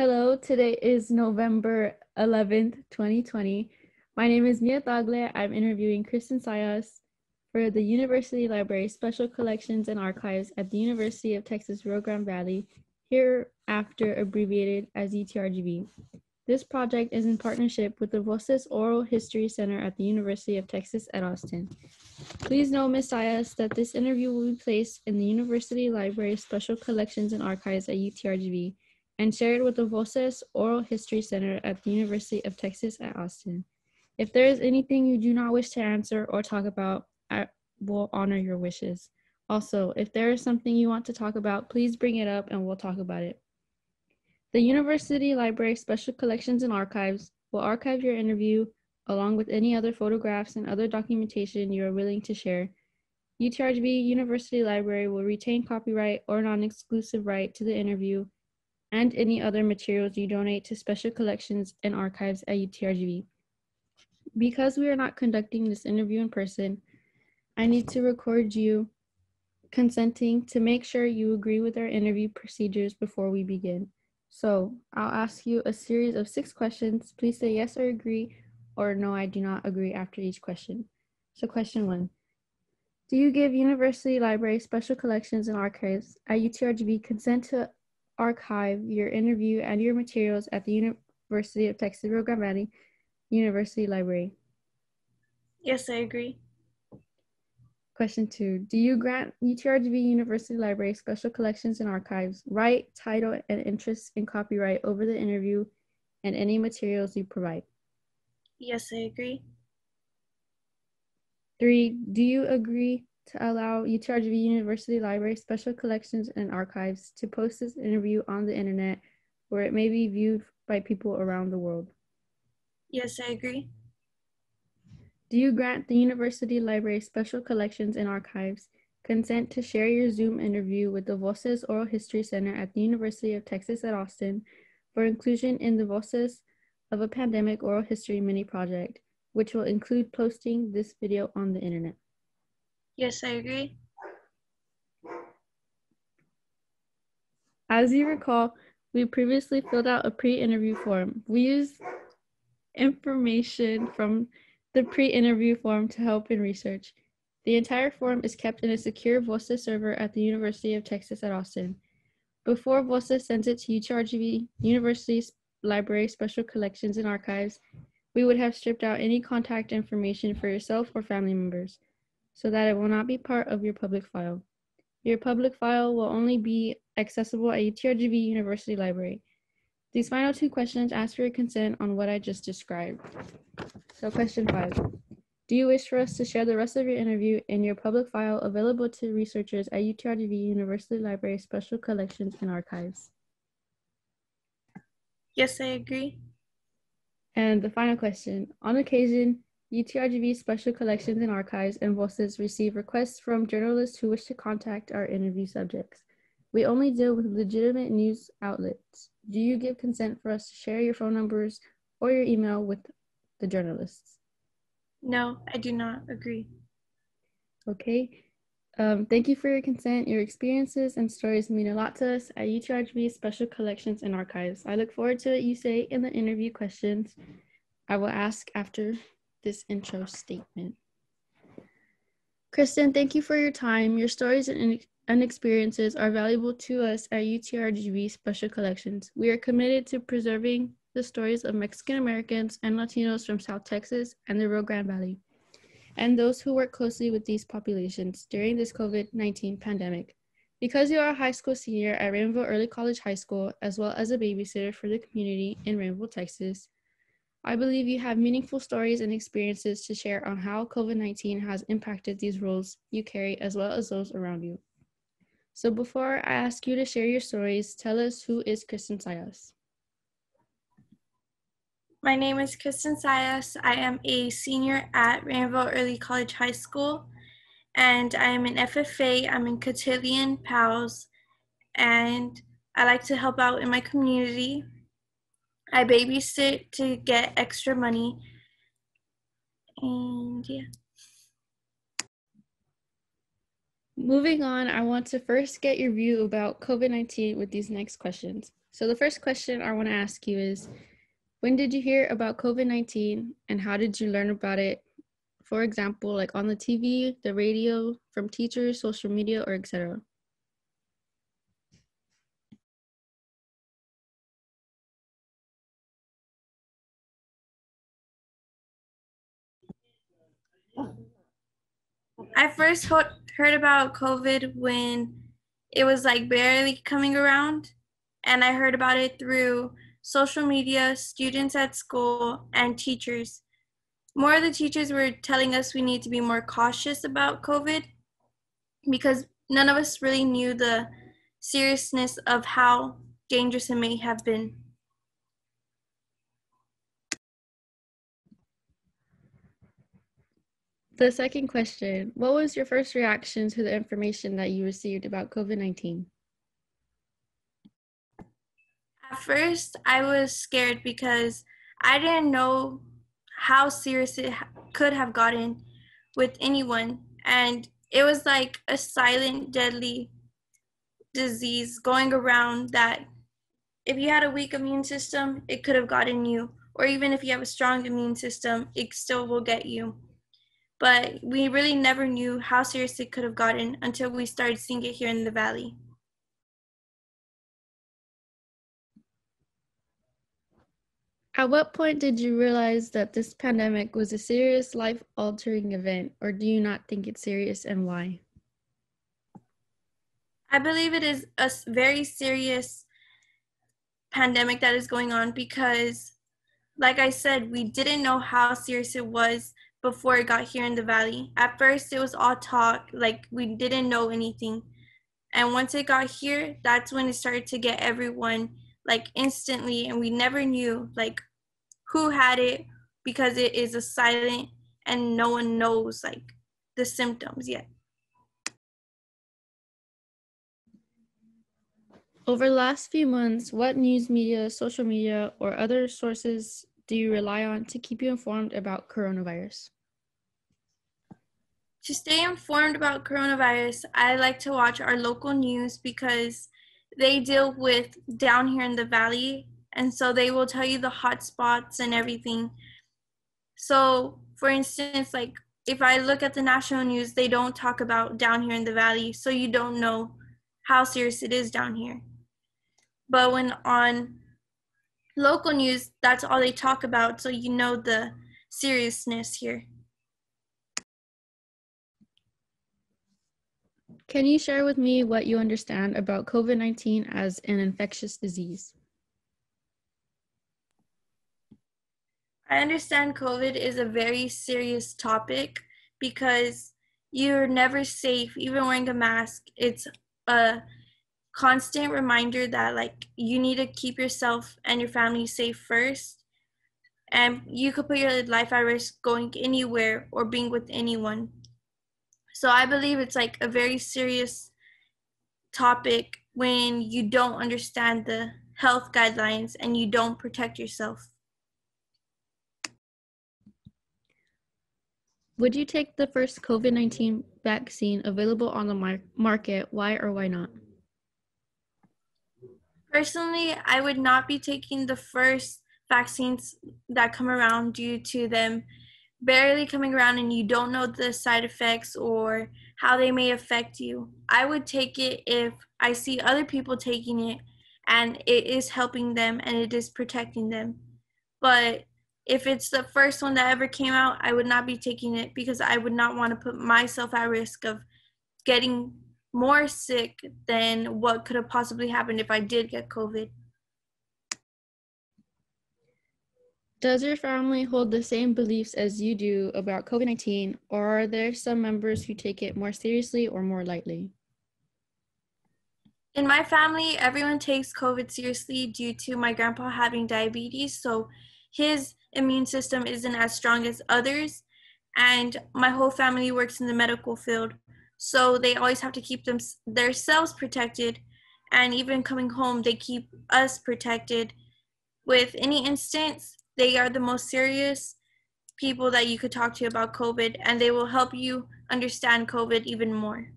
Hello, today is November 11th, 2020. My name is Mia Tagle. I'm interviewing Kristen Sayas for the University Library Special Collections and Archives at the University of Texas Rio Grande Valley, hereafter abbreviated as UTRGV. This project is in partnership with the Voces Oral History Center at the University of Texas at Austin. Please know, Ms. Sayas, that this interview will be placed in the University Library Special Collections and Archives at UTRGV and shared with the Voces Oral History Center at the University of Texas at Austin. If there is anything you do not wish to answer or talk about, I will honor your wishes. Also, if there is something you want to talk about, please bring it up and we'll talk about it. The University Library Special Collections and Archives will archive your interview along with any other photographs and other documentation you are willing to share. UTRGV University Library will retain copyright or non-exclusive right to the interview and any other materials you donate to special collections and archives at UTRGV. Because we are not conducting this interview in person, I need to record you consenting to make sure you agree with our interview procedures before we begin. So I'll ask you a series of six questions. Please say yes or agree or no, I do not agree after each question. So question one, do you give University Library Special Collections and Archives at UTRGV consent to archive your interview and your materials at the University of Texas Rio Grande University Library? Yes, I agree. Question two, do you grant UTRGV University Library Special Collections and Archives right, title, and interest in copyright over the interview and any materials you provide? Yes, I agree. Three, do you agree to allow UTRGV University Library Special Collections and Archives to post this interview on the internet where it may be viewed by people around the world? Yes, I agree. Do you grant the University Library Special Collections and Archives consent to share your Zoom interview with the Voces Oral History Center at the University of Texas at Austin for inclusion in the Voces of a Pandemic Oral History mini project, which will include posting this video on the internet? Yes, I agree. As you recall, we previously filled out a pre-interview form. We used information from the pre-interview form to help in research. The entire form is kept in a secure Voces server at the University of Texas at Austin. Before Voces sends it to UTRGV University's Library Special Collections and Archives, we would have stripped out any contact information for yourself or family members so that it will not be part of your public file. Your public file will only be accessible at UTRGV University Library. These final two questions ask for your consent on what I just described. So question five, do you wish for us to share the rest of your interview in your public file available to researchers at UTRGV University Library Special Collections and Archives? Yes, I agree. And the final question, on occasion, UTRGV Special Collections and Archives and Voces receive requests from journalists who wish to contact our interview subjects. We only deal with legitimate news outlets. Do you give consent for us to share your phone numbers or your email with the journalists? No, I do not agree. Okay. Um, thank you for your consent. Your experiences and stories mean a lot to us at UTRGV Special Collections and Archives. I look forward to what you say in the interview questions I will ask after this intro statement. Kristen, thank you for your time. Your stories and and experiences are valuable to us at UTRGV Special Collections. We are committed to preserving the stories of Mexican Americans and Latinos from South Texas and the Rio Grande Valley, and those who work closely with these populations during this COVID 19 pandemic. Because you are a high school senior at Raymondville Early College High School, as well as a babysitter for the community in Raymondville, Texas, I believe you have meaningful stories and experiences to share on how COVID 19 has impacted these roles you carry as well as those around you. So before I ask you to share your stories, tell us who is Kristen Sayas? My name is Kristen Sayas. I am a senior at Raymondville Early College High School, and I am an FFA. I'm in Cotillion PALS, and I like to help out in my community. I babysit to get extra money, and yeah. Moving on, I want to first get your view about COVID 19 with these next questions. So, the first question I want to ask you is When did you hear about COVID 19 and how did you learn about it? For example, like on the TV, the radio, from teachers, social media, or etc. I first heard about COVID when it was like barely coming around, and I heard about it through social media, students at school, and teachers. More of the teachers were telling us we need to be more cautious about COVID because none of us really knew the seriousness of how dangerous it may have been. The second question What was your first reaction to the information that you received about COVID 19? At first, I was scared because I didn't know how serious it could have gotten with anyone. And it was like a silent, deadly disease going around that if you had a weak immune system, it could have gotten you. Or even if you have a strong immune system, it still will get you but we really never knew how serious it could have gotten until we started seeing it here in the valley. At what point did you realize that this pandemic was a serious life altering event, or do you not think it's serious and why? I believe it is a very serious pandemic that is going on because, like I said, we didn't know how serious it was before it got here in the valley. At first, it was all talk, like we didn't know anything. And once it got here, that's when it started to get everyone like instantly, and we never knew like who had it because it is a silent and no one knows like the symptoms yet. Over the last few months, what news media, social media, or other sources do you rely on to keep you informed about coronavirus? To stay informed about coronavirus, I like to watch our local news because they deal with down here in the valley, and so they will tell you the hot spots and everything. So, for instance, like if I look at the national news, they don't talk about down here in the valley, so you don't know how serious it is down here. But when on local news, that's all they talk about, so you know the seriousness here. Can you share with me what you understand about COVID 19 as an infectious disease? I understand COVID is a very serious topic because you're never safe, even wearing a mask. It's a constant reminder that like you need to keep yourself and your family safe first. And you could put your life at risk going anywhere or being with anyone. So i believe it's like a very serious topic when you don't understand the health guidelines and you don't protect yourself. Would you take the first covid-19 vaccine available on the mar- market? Why or why not Personally, I would not be taking the first vaccines that come around due to them barely coming around and you don't know the side effects or how they may affect you. I would take it if I see other people taking it and it is helping them and it is protecting them. But if it's the first one that ever came out, I would not be taking it because I would not want to put myself at risk of getting more sick than what could have possibly happened if I did get COVID. Does your family hold the same beliefs as you do about COVID 19, or are there some members who take it more seriously or more lightly? In my family, everyone takes COVID seriously due to my grandpa having diabetes, so his immune system isn't as strong as others. And my whole family works in the medical field, so they always have to keep them themselves protected and even coming home they keep us protected. With any instance they are the most serious people that you could talk to about covid and they will help you understand covid even more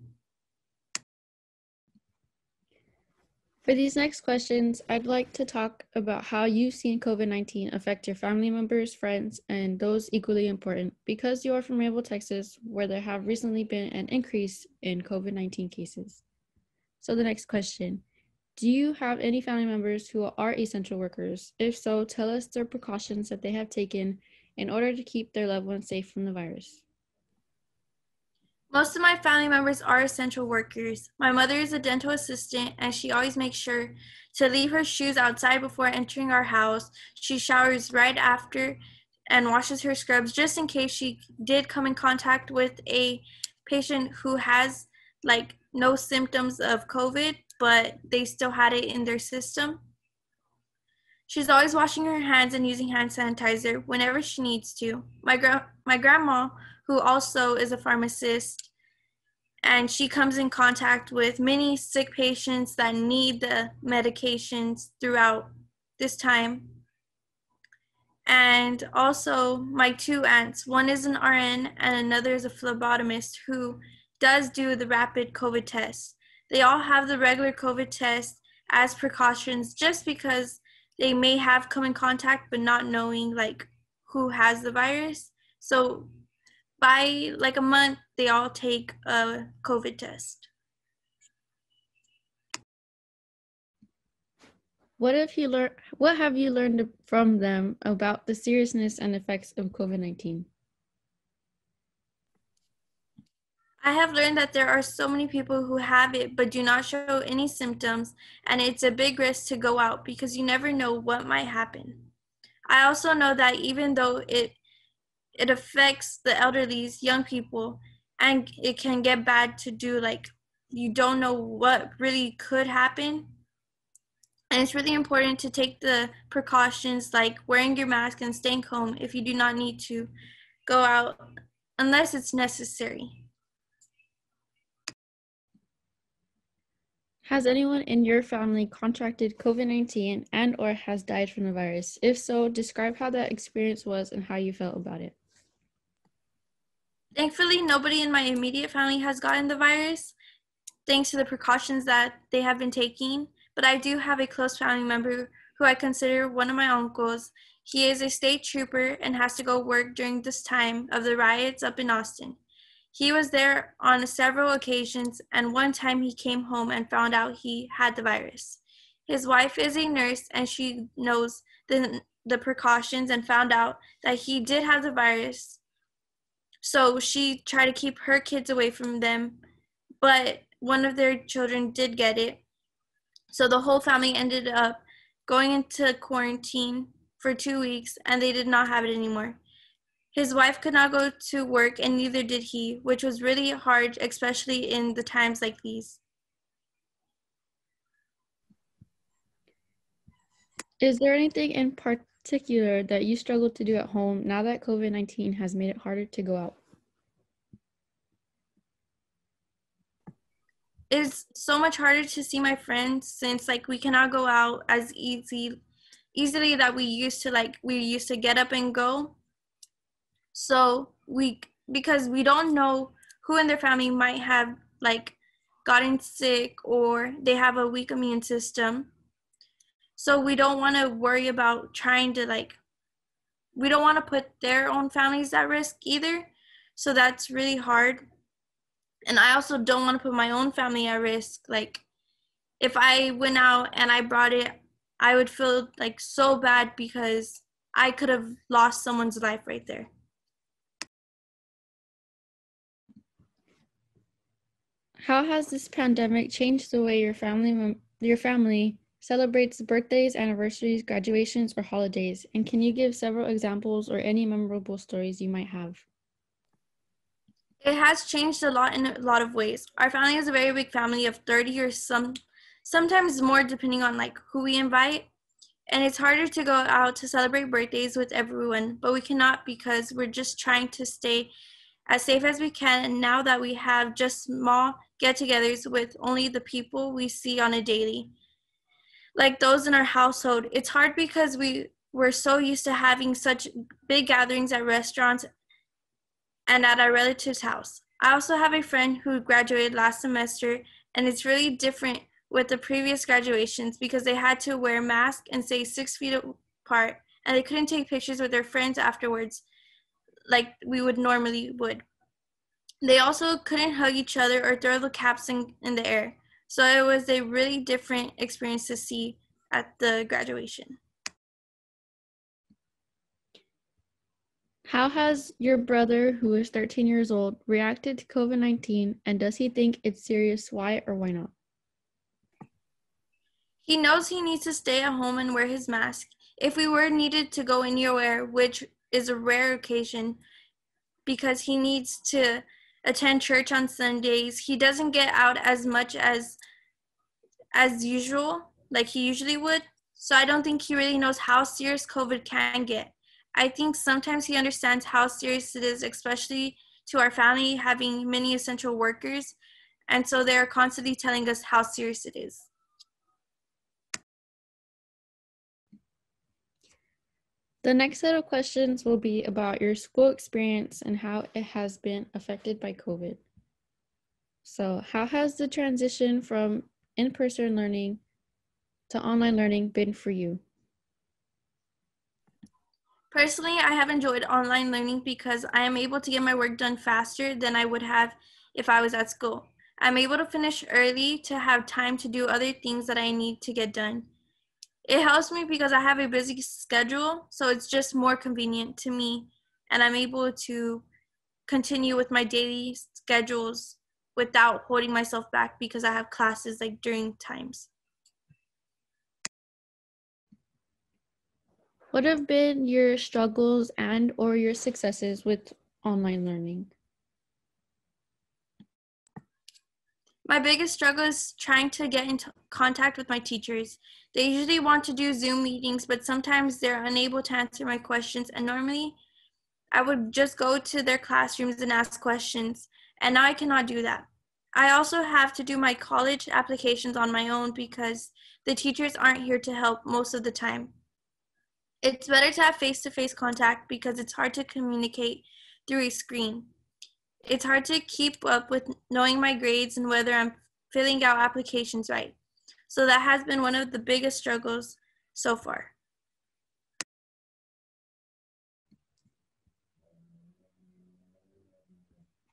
For these next questions, I'd like to talk about how you've seen COVID 19 affect your family members, friends, and those equally important because you are from Rainbow, Texas, where there have recently been an increase in COVID 19 cases. So, the next question Do you have any family members who are essential workers? If so, tell us the precautions that they have taken in order to keep their loved ones safe from the virus. Most of my family members are essential workers. My mother is a dental assistant and she always makes sure to leave her shoes outside before entering our house. She showers right after and washes her scrubs just in case she did come in contact with a patient who has like no symptoms of COVID, but they still had it in their system. She's always washing her hands and using hand sanitizer whenever she needs to. My gra- my grandma who also is a pharmacist, and she comes in contact with many sick patients that need the medications throughout this time. And also, my two aunts one is an RN and another is a phlebotomist who does do the rapid COVID test. They all have the regular COVID test as precautions just because they may have come in contact but not knowing like who has the virus. So by like a month, they all take a COVID test. What have you learned? What have you learned from them about the seriousness and effects of COVID nineteen? I have learned that there are so many people who have it but do not show any symptoms, and it's a big risk to go out because you never know what might happen. I also know that even though it it affects the elderly's young people and it can get bad to do like you don't know what really could happen and it's really important to take the precautions like wearing your mask and staying home if you do not need to go out unless it's necessary Has anyone in your family contracted COVID-19 and or has died from the virus? If so, describe how that experience was and how you felt about it. Thankfully, nobody in my immediate family has gotten the virus, thanks to the precautions that they have been taking. But I do have a close family member who I consider one of my uncles. He is a state trooper and has to go work during this time of the riots up in Austin. He was there on several occasions, and one time he came home and found out he had the virus. His wife is a nurse and she knows the, the precautions and found out that he did have the virus so she tried to keep her kids away from them, but one of their children did get it. So the whole family ended up going into quarantine for two weeks and they did not have it anymore. His wife could not go to work and neither did he, which was really hard, especially in the times like these. Is there anything in part particular that you struggle to do at home now that COVID 19 has made it harder to go out? It's so much harder to see my friends since like we cannot go out as easy easily that we used to like we used to get up and go. So we because we don't know who in their family might have like gotten sick or they have a weak immune system so we don't want to worry about trying to like we don't want to put their own families at risk either. So that's really hard. And i also don't want to put my own family at risk. Like if i went out and i brought it i would feel like so bad because i could have lost someone's life right there. How has this pandemic changed the way your family your family celebrates birthdays, anniversaries, graduations, or holidays? And can you give several examples or any memorable stories you might have? It has changed a lot in a lot of ways. Our family is a very big family of 30 or some sometimes more depending on like who we invite. And it's harder to go out to celebrate birthdays with everyone, but we cannot because we're just trying to stay as safe as we can. And now that we have just small get togethers with only the people we see on a daily, like those in our household. It's hard because we we're so used to having such big gatherings at restaurants and at our relatives' house. I also have a friend who graduated last semester, and it's really different with the previous graduations because they had to wear masks and stay six feet apart, and they couldn't take pictures with their friends afterwards like we would normally would. They also couldn't hug each other or throw the caps in, in the air. So it was a really different experience to see at the graduation. How has your brother, who is 13 years old, reacted to COVID 19 and does he think it's serious? Why or why not? He knows he needs to stay at home and wear his mask. If we were needed to go anywhere, which is a rare occasion, because he needs to attend church on Sundays, he doesn't get out as much as as usual, like he usually would. So I don't think he really knows how serious COVID can get. I think sometimes he understands how serious it is, especially to our family having many essential workers. And so they're constantly telling us how serious it is. The next set of questions will be about your school experience and how it has been affected by COVID. So, how has the transition from in person learning to online learning been for you? Personally, I have enjoyed online learning because I am able to get my work done faster than I would have if I was at school. I'm able to finish early to have time to do other things that I need to get done. It helps me because I have a busy schedule, so it's just more convenient to me, and I'm able to continue with my daily schedules without holding myself back because I have classes like during times. What have been your struggles and or your successes with online learning? My biggest struggle is trying to get into contact with my teachers. They usually want to do Zoom meetings, but sometimes they're unable to answer my questions. And normally, I would just go to their classrooms and ask questions, and now I cannot do that. I also have to do my college applications on my own because the teachers aren't here to help most of the time. It's better to have face to face contact because it's hard to communicate through a screen. It's hard to keep up with knowing my grades and whether I'm filling out applications right. So that has been one of the biggest struggles so far.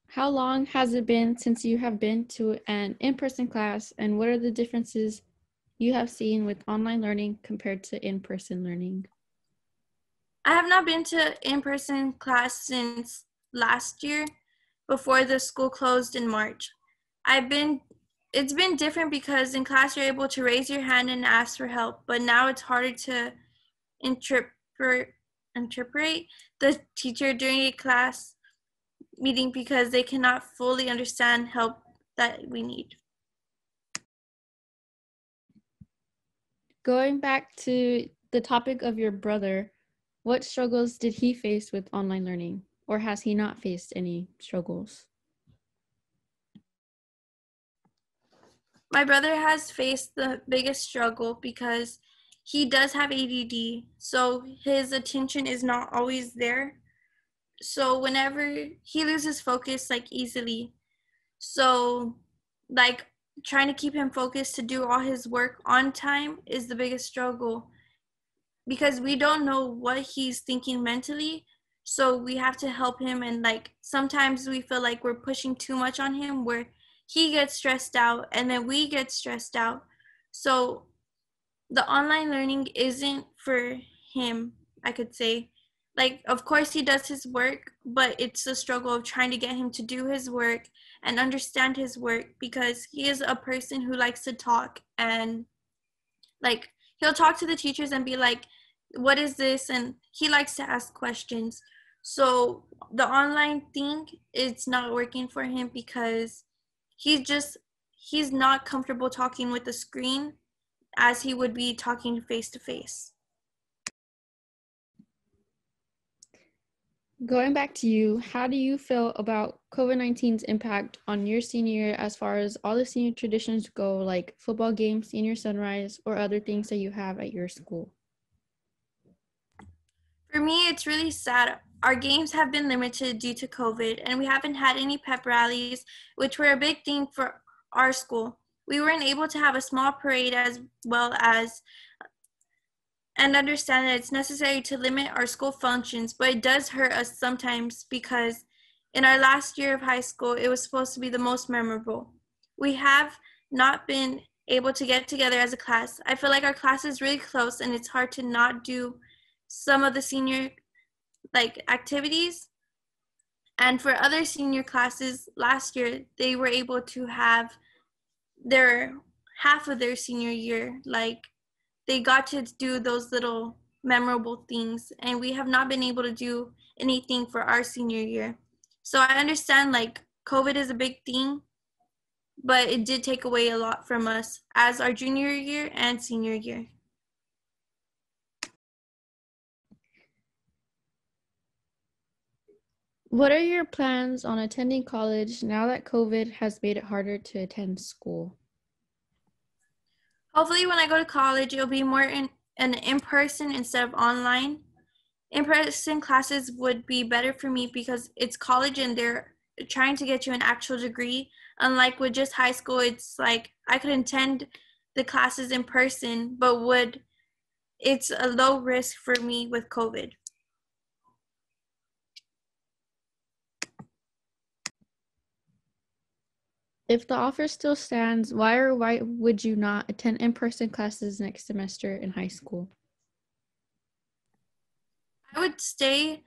How long has it been since you have been to an in person class, and what are the differences you have seen with online learning compared to in person learning? I have not been to in-person class since last year before the school closed in March. I've been it's been different because in class you're able to raise your hand and ask for help, but now it's harder to interpret interpret the teacher during a class meeting because they cannot fully understand help that we need. Going back to the topic of your brother, what struggles did he face with online learning, or has he not faced any struggles? My brother has faced the biggest struggle because he does have ADD, so his attention is not always there. So whenever he loses focus like easily. So like trying to keep him focused to do all his work on time is the biggest struggle because we don't know what he's thinking mentally so we have to help him and like sometimes we feel like we're pushing too much on him where he gets stressed out and then we get stressed out so the online learning isn't for him i could say like of course he does his work but it's a struggle of trying to get him to do his work and understand his work because he is a person who likes to talk and like he'll talk to the teachers and be like, what is this? And he likes to ask questions. So the online thing it's not working for him because he's just he's not comfortable talking with the screen as he would be talking face to face. Going back to you, how do you feel about COVID 19's impact on your senior year as far as all the senior traditions go, like football games, senior sunrise, or other things that you have at your school? For me, it's really sad. Our games have been limited due to COVID, and we haven't had any pep rallies, which were a big thing for our school. we weren't able to have a small parade as well as and understand that it's necessary to limit our school functions, but it does hurt us sometimes because in our last year of high school, it was supposed to be the most memorable. We have not been able to get together as a class. I feel like our class is really close and it's hard to not do some of the senior like activities. And for other senior classes last year, they were able to have their half of their senior year like they got to do those little memorable things. And we have not been able to do anything for our senior year. So i understand like covid is a big thing but it did take away a lot from us as our junior year and senior year What are your plans on attending college now that COVID has made it harder to attend school? Hopefully, when I go to college, it'll be more in an in person instead of online. In person classes would be better for me because it's college and they're trying to get you an actual degree. Unlike with just high school, it's like I could attend the classes in person, but would it's a low risk for me with COVID. If the offer still stands, why or why would you not attend in person classes next semester in high school? I would stay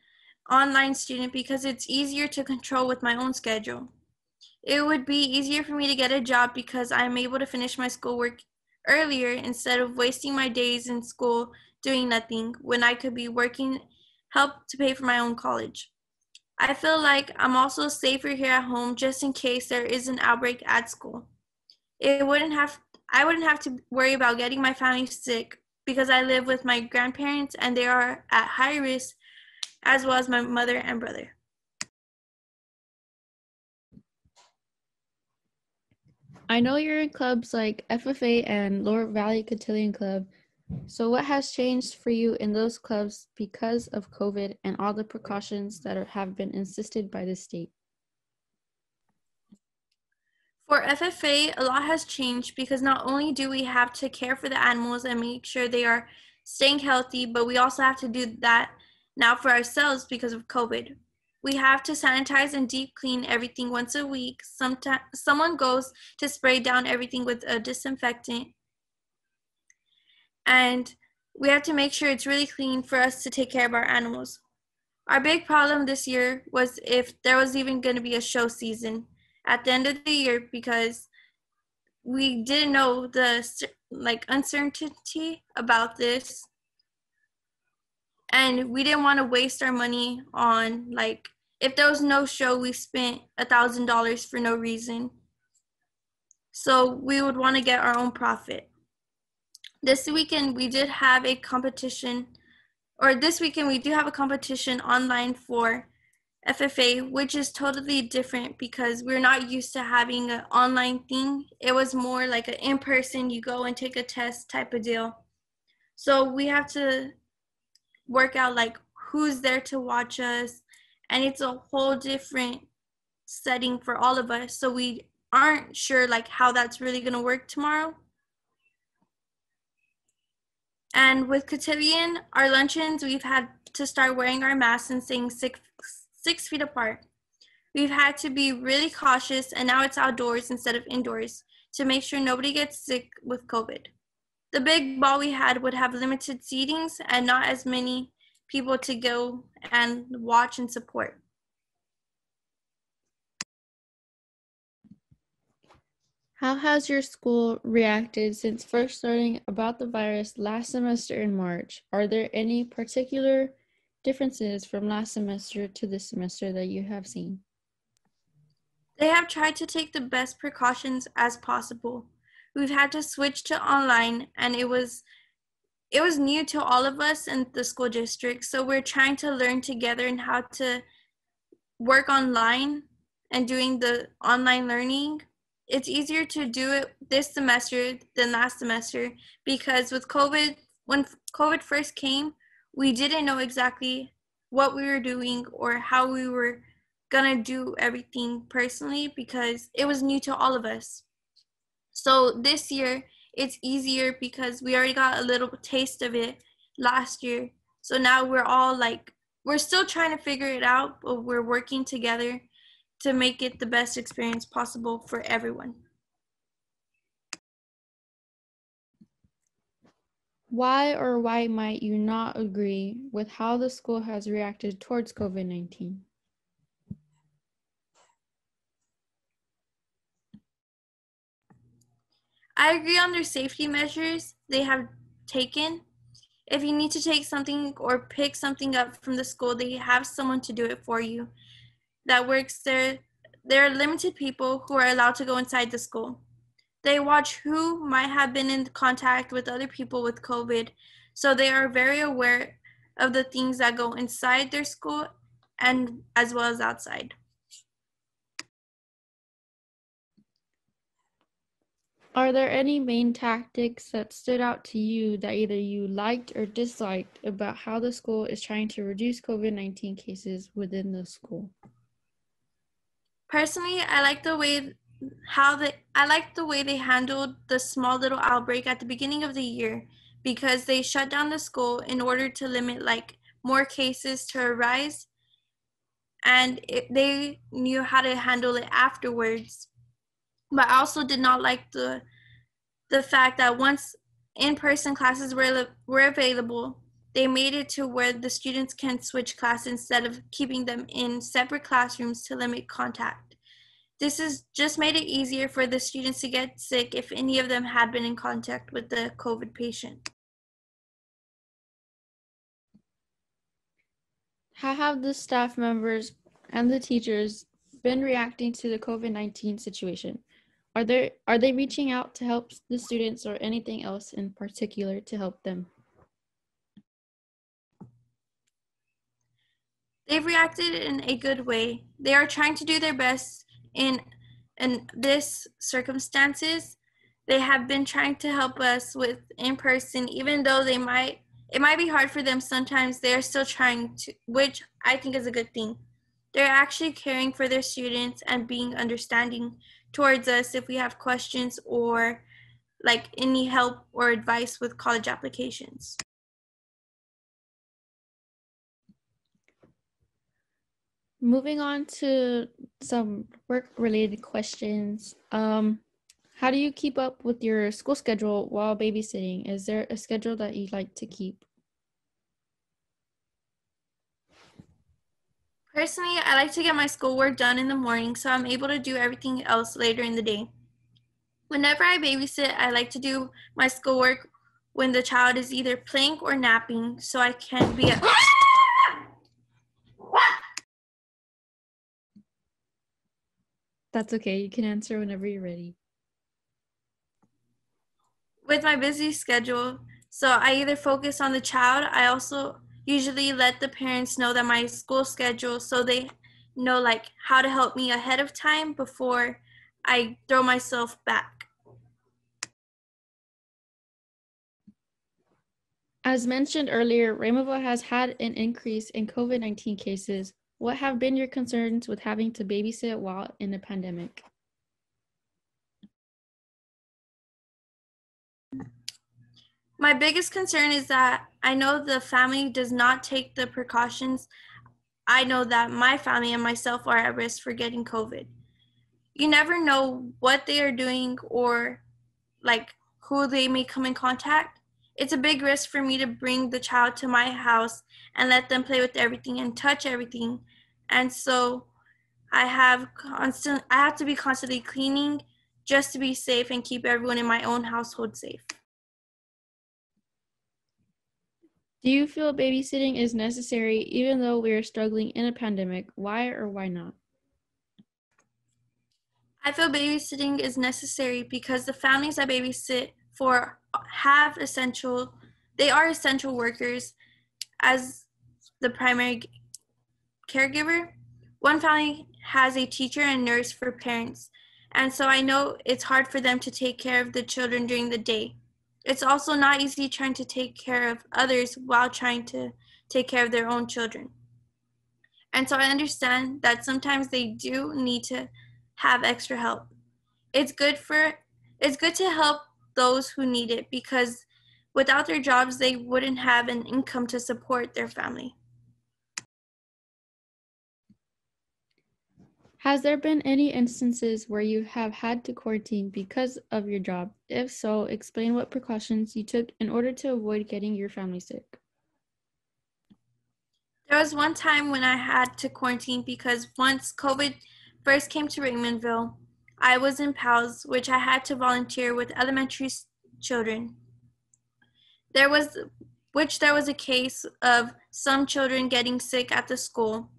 online student because it's easier to control with my own schedule. It would be easier for me to get a job because I'm able to finish my schoolwork earlier instead of wasting my days in school doing nothing when I could be working help to pay for my own college. I feel like I'm also safer here at home just in case there is an outbreak at school. It wouldn't have I wouldn't have to worry about getting my family sick because I live with my grandparents and they are at high risk as well as my mother and brother. I know you're in clubs like FFA and Lower Valley Cotillion Club so, what has changed for you in those clubs because of COVID and all the precautions that are, have been insisted by the state? For FFA, a lot has changed because not only do we have to care for the animals and make sure they are staying healthy, but we also have to do that now for ourselves because of COVID. We have to sanitize and deep clean everything once a week. Sometimes someone goes to spray down everything with a disinfectant and we have to make sure it's really clean for us to take care of our animals. Our big problem this year was if there was even going to be a show season at the end of the year because we didn't know the like uncertainty about this. And we didn't want to waste our money on like if there was no show we spent a thousand dollars for no reason. So we would want to get our own profit this weekend we did have a competition, or this weekend we do have a competition online for FFA, which is totally different because we're not used to having an online thing. It was more like an in person, you go and take a test type of deal. So we have to work out like who's there to watch us, and it's a whole different setting for all of us. So we aren't sure like how that's really gonna work tomorrow. And with Cotillion, our luncheons, we've had to start wearing our masks and staying six, six feet apart. We've had to be really cautious, and now it's outdoors instead of indoors to make sure nobody gets sick with COVID. The big ball we had would have limited seatings and not as many people to go and watch and support. How has your school reacted since first learning about the virus last semester in March? Are there any particular differences from last semester to this semester that you have seen? They have tried to take the best precautions as possible. We've had to switch to online and it was it was new to all of us in the school district, so we're trying to learn together and how to work online and doing the online learning it's easier to do it this semester than last semester because with COVID, when COVID first came, we didn't know exactly what we were doing or how we were gonna do everything personally because it was new to all of us. So this year, it's easier because we already got a little taste of it last year. So now we're all like, we're still trying to figure it out, but we're working together to make it the best experience possible for everyone. Why or why might you not agree with how the school has reacted towards COVID 19? I agree on their safety measures they have taken. If you need to take something or pick something up from the school, they have someone to do it for you that works there. There are limited people who are allowed to go inside the school. They watch who might have been in contact with other people with COVID, so they are very aware of the things that go inside their school and as well as outside. Are there any main tactics that stood out to you that either you liked or disliked about how the school is trying to reduce COVID 19 cases within the school? Personally, I like the way how they I like the way they handled the small little outbreak at the beginning of the year because they shut down the school in order to limit like more cases to arise. And it, they knew how to handle it afterwards. But I also did not like the the fact that once in-person classes were were available, they made it to where the students can switch class instead of keeping them in separate classrooms to limit contact. This has just made it easier for the students to get sick if any of them had been in contact with the COVID patient. How have the staff members and the teachers been reacting to the COVID 19 situation? Are there are they reaching out to help the students or anything else in particular to help them? They've reacted in a good way. They are trying to do their best in in this circumstances. They have been trying to help us with in person, even though they might it might be hard for them sometimes. They are still trying to, which I think is a good thing. They're actually caring for their students and being understanding towards us if we have questions or like any help or advice with college applications. Moving on to some work related questions. Um, how do you keep up with your school schedule while babysitting? Is there a schedule that you like to keep? Personally, I like to get my schoolwork done in the morning so I'm able to do everything else later in the day. Whenever I babysit, I like to do my schoolwork when the child is either playing or napping so I can be a That's okay. You can answer whenever you're ready. With my busy schedule, so I either focus on the child, I also usually let the parents know that my school schedule so they know like how to help me ahead of time before I throw myself back. As mentioned earlier, Raymondville has had an increase in COVID 19 cases. What have been your concerns with having to babysit while in a pandemic? My biggest concern is that I know the family does not take the precautions. I know that my family and myself are at risk for getting COVID. You never know what they are doing or like who they may come in contact. It's a big risk for me to bring the child to my house and let them play with everything and touch everything. And so I have constant I have to be constantly cleaning just to be safe and keep everyone in my own household safe. Do you feel babysitting is necessary even though we are struggling in a pandemic? Why or why not? I feel babysitting is necessary because the families I babysit for have essential, they are essential workers as the primary caregiver. One family has a teacher and nurse for parents, and so I know it's hard for them to take care of the children during the day. It's also not easy trying to take care of others while trying to take care of their own children. And so I understand that sometimes they do need to have extra help. It's good for It's good to help those who need it because without their jobs, they wouldn't have an income to support their family. Has there been any instances where you have had to quarantine because of your job? If so, explain what precautions you took in order to avoid getting your family sick. There was one time when I had to quarantine because once COVID first came to Raymondville, I was in PALS, which I had to volunteer with elementary children. There was, which there was a case of some children getting sick at the school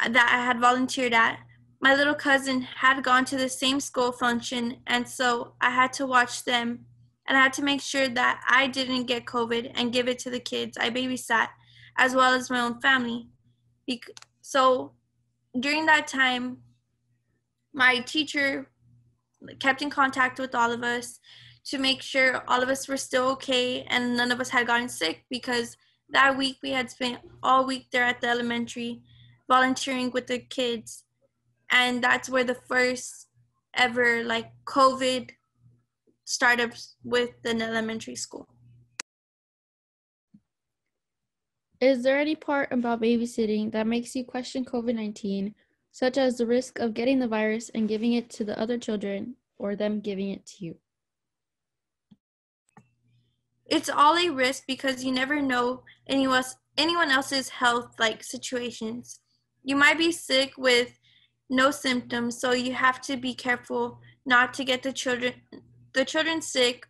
that I had volunteered at. My little cousin had gone to the same school function, and so I had to watch them and I had to make sure that I didn't get COVID and give it to the kids I babysat as well as my own family. So during that time, my teacher kept in contact with all of us to make sure all of us were still okay and none of us had gotten sick because that week we had spent all week there at the elementary volunteering with the kids and that's where the first ever like covid startups with an elementary school Is there any part about babysitting that makes you question COVID 19, such as the risk of getting the virus and giving it to the other children or them giving it to you? It's all a risk because you never know anyone, anyone else's health like situations. You might be sick with no symptoms, so you have to be careful not to get the children the children sick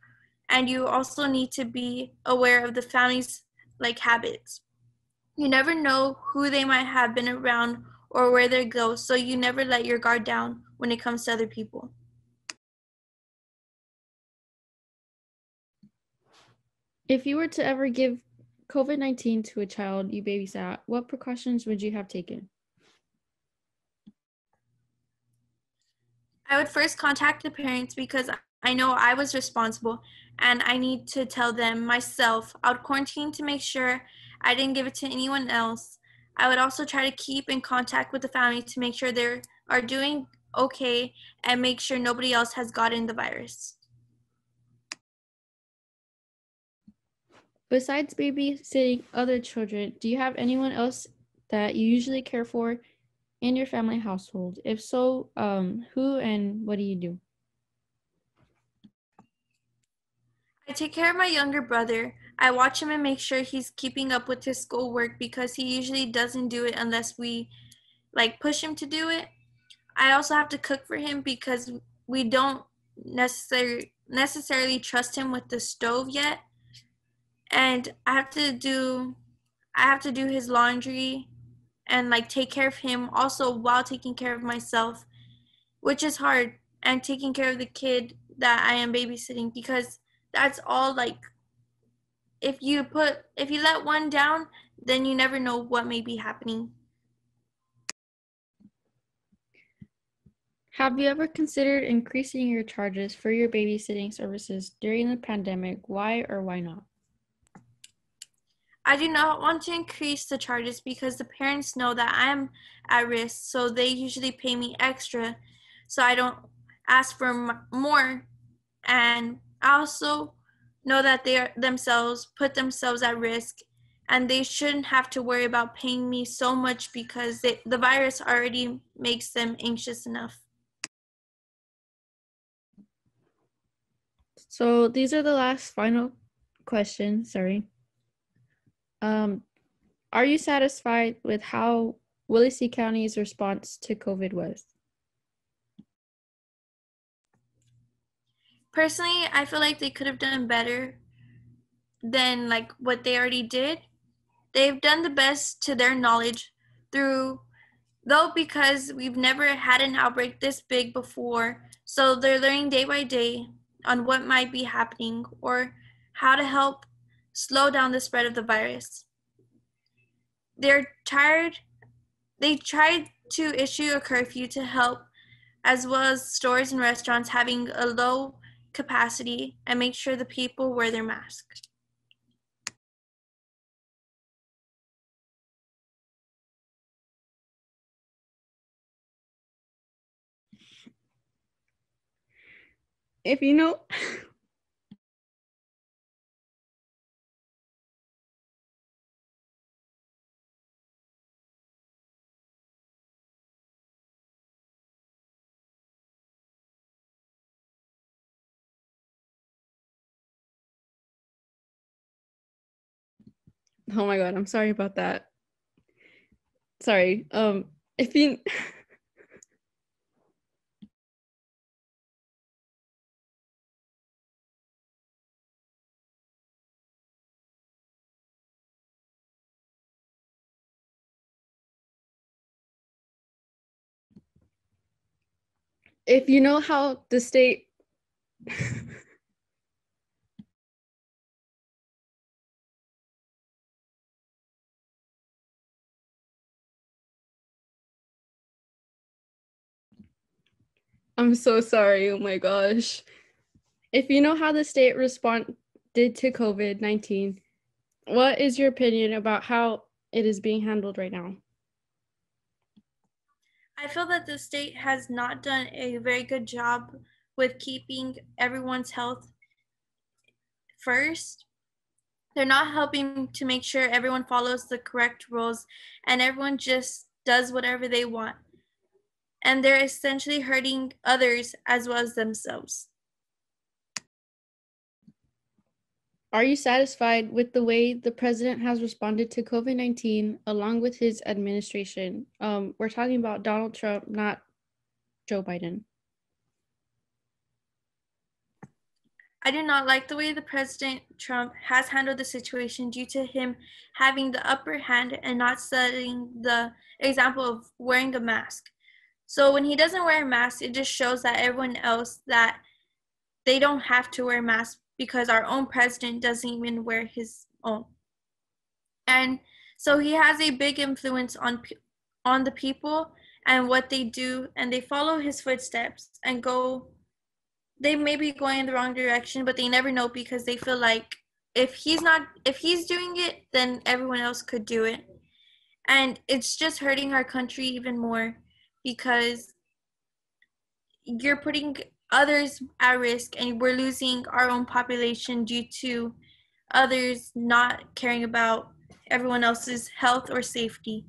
and you also need to be aware of the family's like habits. You never know who they might have been around or where they go, so you never let your guard down when it comes to other people. If you were to ever give COVID 19 to a child you babysat, what precautions would you have taken? I would first contact the parents because I know I was responsible and I need to tell them myself. I would quarantine to make sure I didn't give it to anyone else. I would also try to keep in contact with the family to make sure they are doing okay and make sure nobody else has gotten the virus. Besides babysitting other children, do you have anyone else that you usually care for in your family household? If so, um, who and what do you do? I take care of my younger brother. I watch him and make sure he's keeping up with his schoolwork because he usually doesn't do it unless we like push him to do it. I also have to cook for him because we don't necessarily necessarily trust him with the stove yet. And I have to do I have to do his laundry and like take care of him also while taking care of myself, which is hard and taking care of the kid that I am babysitting because that's all like if you put if you let one down, then you never know what may be happening. Have you ever considered increasing your charges for your babysitting services during the pandemic? Why or why not? I do not want to increase the charges because the parents know that I am at risk, so they usually pay me extra so I don't ask for more. And I also know that they are themselves put themselves at risk and they shouldn't have to worry about paying me so much because they, the virus already makes them anxious enough. So these are the last final questions. Sorry. Um, are you satisfied with how Willacy County's response to COVID was? personally i feel like they could have done better than like what they already did they've done the best to their knowledge through though because we've never had an outbreak this big before so they're learning day by day on what might be happening or how to help slow down the spread of the virus they're tired they tried to issue a curfew to help as well as stores and restaurants having a low capacity and make sure the people wear their masks. if you know Oh my god, I'm sorry about that. Sorry. Um if you if you know how the state I'm so sorry. Oh my gosh. If you know how the state responded to COVID 19, what is your opinion about how it is being handled right now? I feel that the state has not done a very good job with keeping everyone's health first. They're not helping to make sure everyone follows the correct rules and everyone just does whatever they want and they're essentially hurting others as well as themselves. Are you satisfied with the way the president has responded to COVID 19 along with his administration? Um, we're talking about Donald Trump, not Joe Biden. I do not like the way the President Trump has handled the situation due to him having the upper hand and not setting the example of wearing a mask. So when he doesn't wear a mask, it just shows that everyone else that they don't have to wear masks because our own president doesn't even wear his own. And so he has a big influence on on the people and what they do and they follow his footsteps and go they may be going in the wrong direction but they never know because they feel like if he's not if he's doing it then everyone else could do it and it's just hurting our country even more because you're putting others at risk and we're losing our own population due to others not caring about everyone else's health or safety.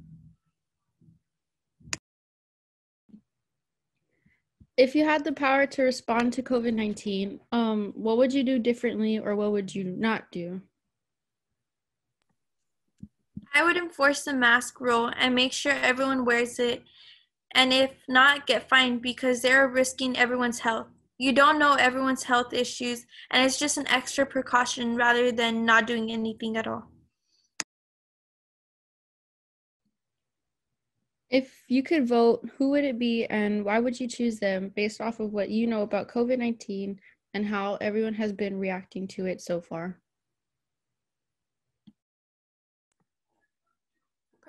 If you had the power to respond to COVID 19, um, what would you do differently or what would you not do? I would enforce the mask rule and make sure everyone wears it and if not, get fined because they're risking everyone's health. You don't know everyone's health issues, and it's just an extra precaution rather than not doing anything at all. If you could vote, who would it be and why would you choose them based off of what you know about COVID 19 and how everyone has been reacting to it so far?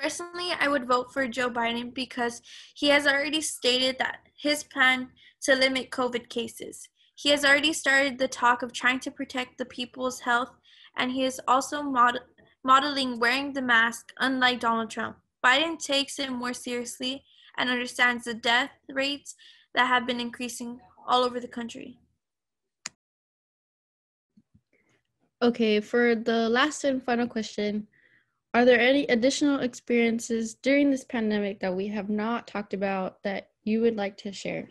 Personally, I would vote for Joe Biden because he has already stated that his plan to limit COVID cases. He has already started the talk of trying to protect the people's health, and he is also mod- modeling wearing the mask, unlike Donald Trump. Biden takes it more seriously and understands the death rates that have been increasing all over the country. Okay, for the last and final question, are there any additional experiences during this pandemic that we have not talked about that you would like to share?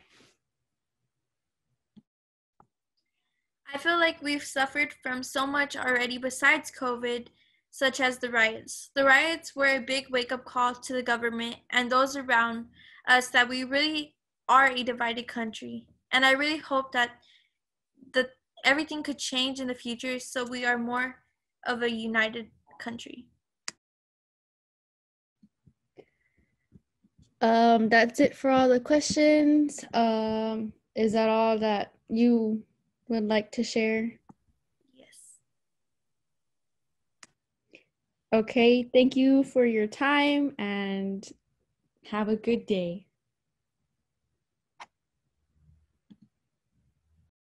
I feel like we've suffered from so much already besides COVID, such as the riots. The riots were a big wake up call to the government and those around us that we really are a divided country. And I really hope that the, everything could change in the future so we are more of a united country. Um, that's it for all the questions. Um, is that all that you would like to share? Yes. Okay, thank you for your time and have a good day.